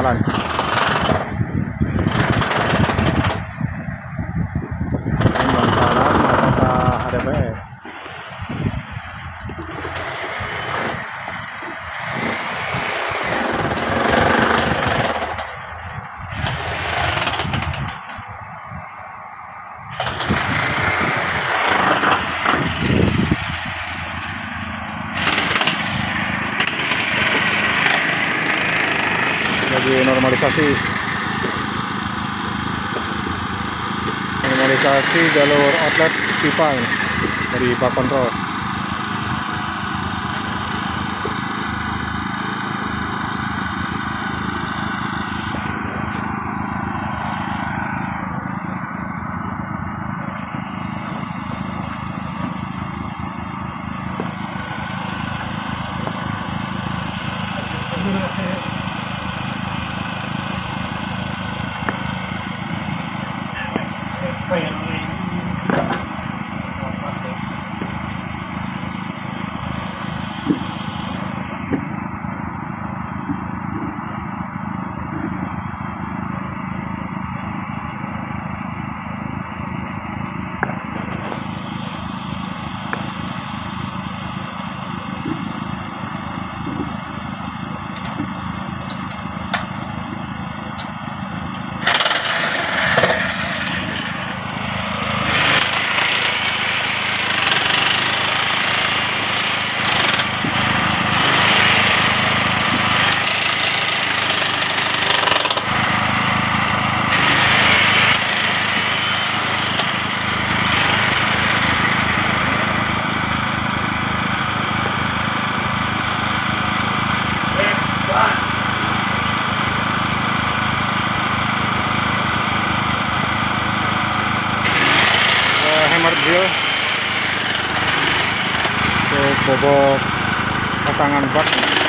bangkalan Ini lagi normalisasi. Normalisasi jalur outlet pipa ini dari Pak Kontrol bobok pasangan bak